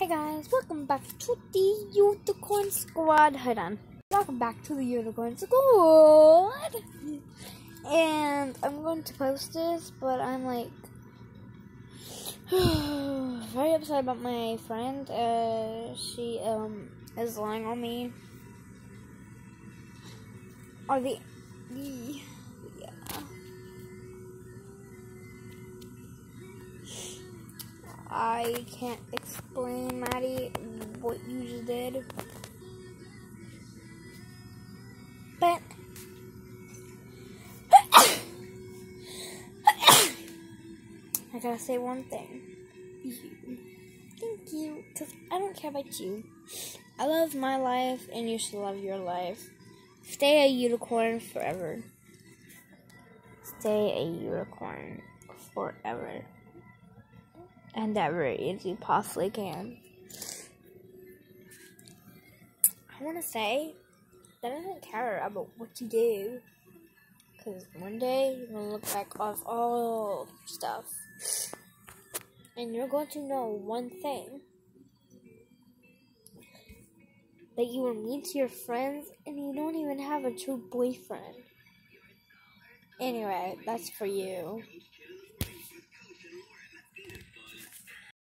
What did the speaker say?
Hey guys, welcome back to the Unicorn Squad. Hold on. Welcome back to the Unicorn Squad. And I'm going to post this, but I'm like very upset about my friend. Uh, she um is lying on me. Are the yeah. I can't explain, Maddie, what you just did. But I gotta say one thing. You. Thank you. Because I don't care about you. I love my life, and you should love your life. Stay a unicorn forever. Stay a unicorn forever. And ever as you possibly can. I want to say that I don't care about what you do. Because one day you're to look back off all stuff. And you're going to know one thing. That you were mean to your friends and you don't even have a true boyfriend. Anyway, that's for you.